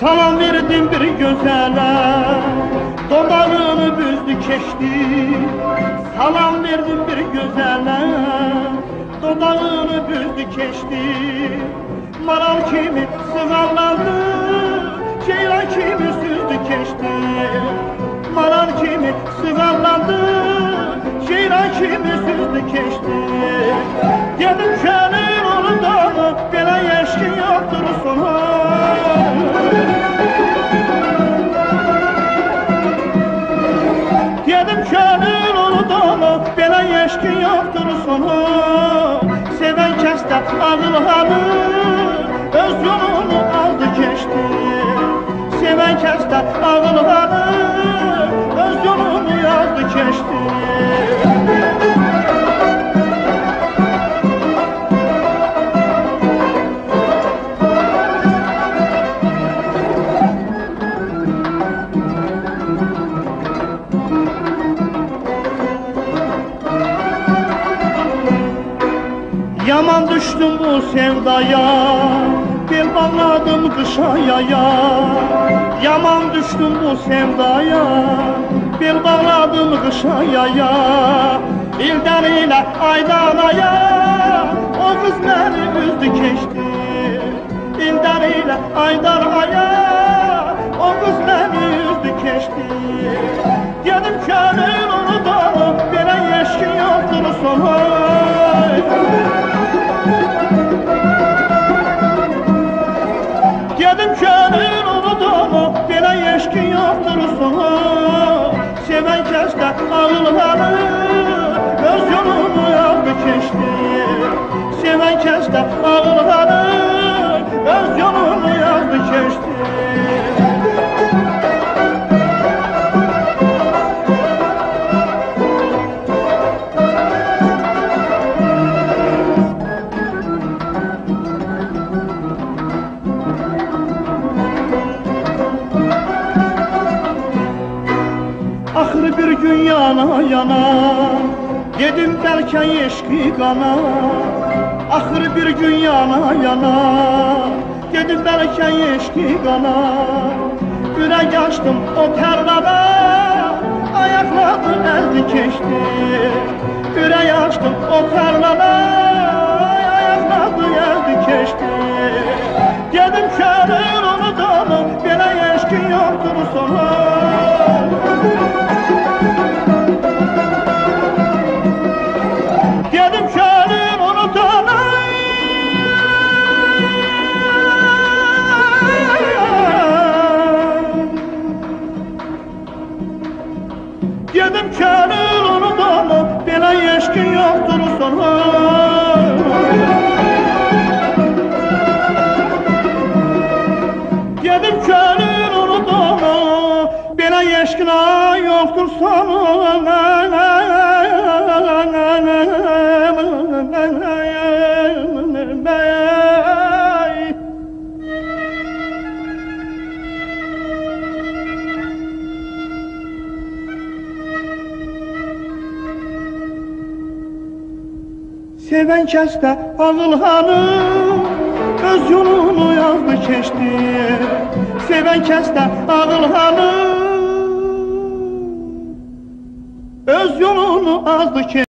Salam verdim bir gözələ Dodağını büzdü keçdi Salam verdim bir gözələ Dodağını büzdü keçdi Maral kimi sığallandı Ceylan kimi süzdü keçdi Maral kimi sığallandı Ceylan kimi süzdü yoktur sonu. Seven kəsdə ağılhanı Öz yolunu aldı keçdi Seven kəsdə ağılhanı Öz yolunu yazdı keçdi Yaman düştüm bu sevdaya Bel bağladım kışa yaya. Yaman düştüm bu sevdaya Bel bağladım kışa yaya. İlden ile aydan aya O kız beni üzdü keçti İlden ile aydan aya O kız beni üzdü keçti Dedim gönül onu da Belə yeşkin yoktur sonu ağılları Öz yolunu yazdı keçdi Seven kəsdə ağılları Öz yolunu yazdı gün yana yana. Dedim bəlkə eşqi qana Axır bir gün yana yana. Dedim bəlkə eşqi qana Ürək açdım o tərlada Ayaqladı əldi keçdi Ürək açdım o tərlada Ayaqladı əldi keçdi Dedim könül yoktur sonu Dedim gönül unutamam Belə yeşkin yoktur sonu Seven kəsdə ağılhanı Öz yolunu yazdı keçdi Seven kəsdə ağılhanı Öz yolunu azdı keçdi